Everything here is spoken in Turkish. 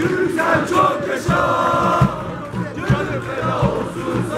Yürürken çok yaşa. Canım feda olsun sana.